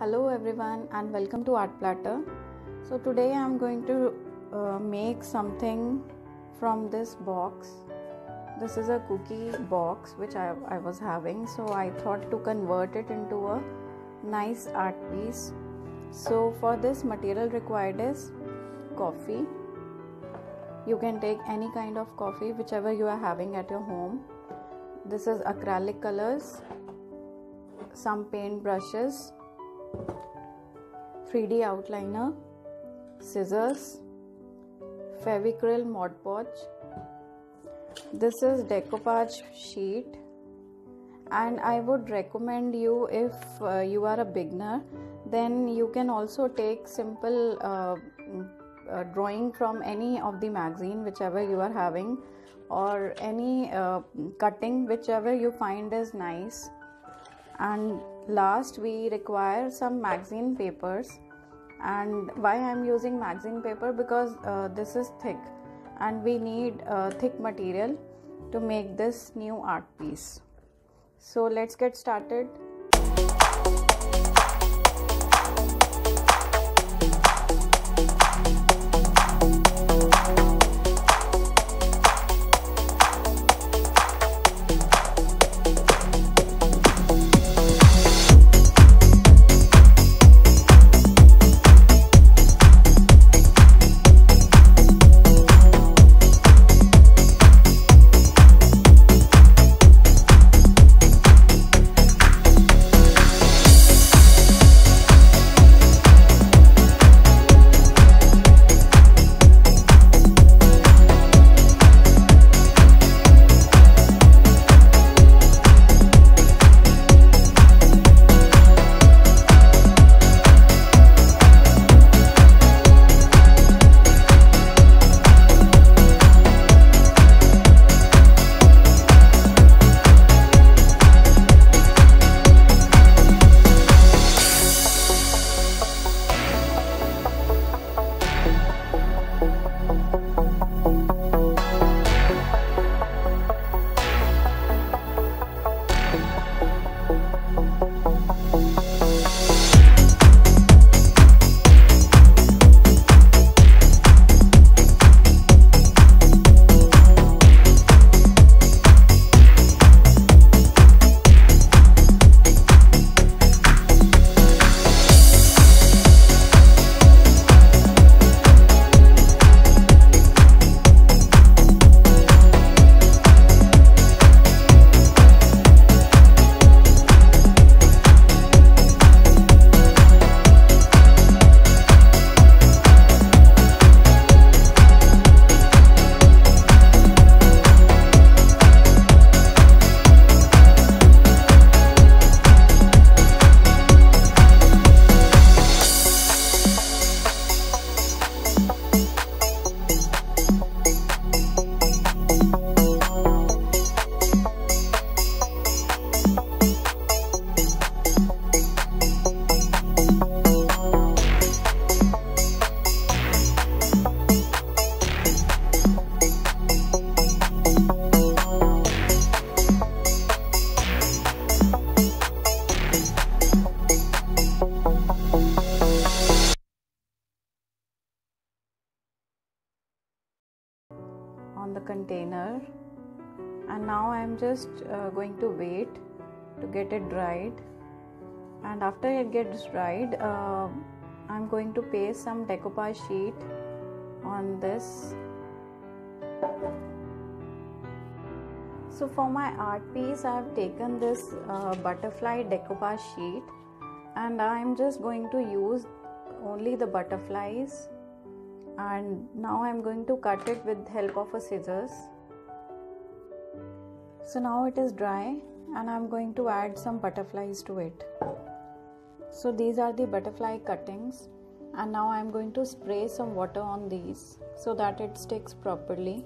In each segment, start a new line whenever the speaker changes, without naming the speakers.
Hello everyone and welcome to Art Platter. So today I am going to uh, make something from this box. This is a cookie box which I, I was having so I thought to convert it into a nice art piece. So for this material required is coffee. You can take any kind of coffee whichever you are having at your home. This is acrylic colors, some paint brushes, 3D outliner, scissors, Fevicryl Mod Podge. This is decoupage sheet and I would recommend you if uh, you are a beginner then you can also take simple uh, uh, drawing from any of the magazine whichever you are having or any uh, cutting whichever you find is nice and last we require some magazine papers. And why i'm using magazine paper? Because uh, this is thick. And we need uh, thick material to make this new art piece. So let's get started container. And now I am just uh, going to wait to get it dried. And after it gets dried uh, I'm going to paste some decoupage sheet on this. So for my art piece I have taken this uh, butterfly decoupage sheet. And I'm just going to use only the butterflies and now I'm going to cut it with help of a scissors. So now it is dry and I'm going to add some butterflies to it. So these are the butterfly cuttings. And now I'm going to spray some water on these so that it sticks properly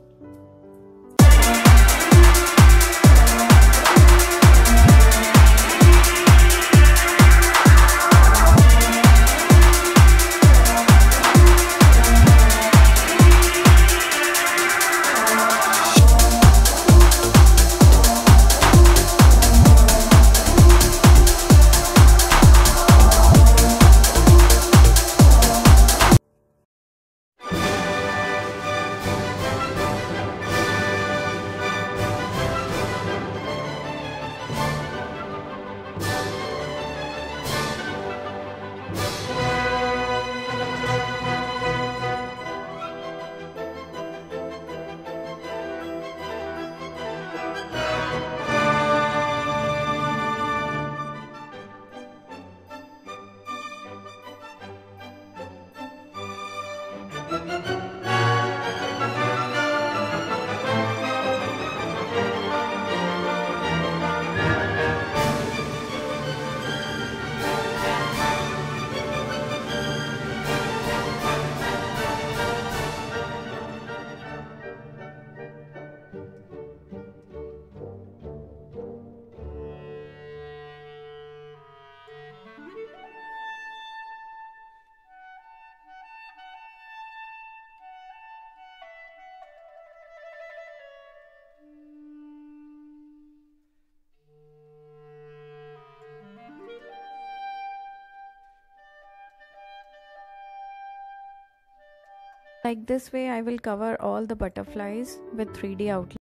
Like this way I will cover all the butterflies with 3D outline.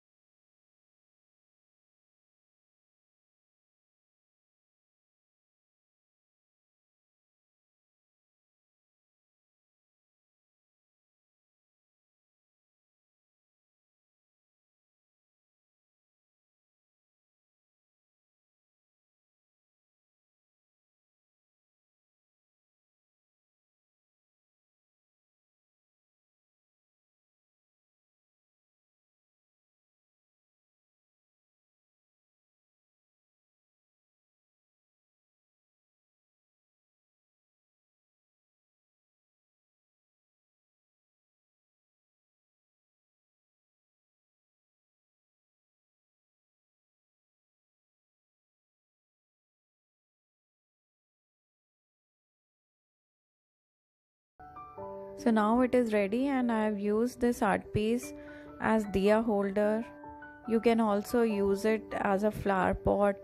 So now it is ready and I have used this art piece as diya holder. You can also use it as a flower pot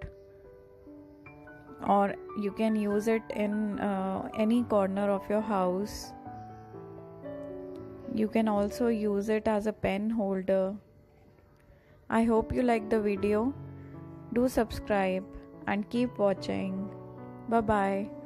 or you can use it in uh, any corner of your house. You can also use it as a pen holder. I hope you like the video. Do subscribe and keep watching. Bye bye.